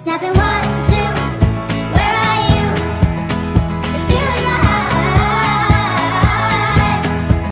Snapping what?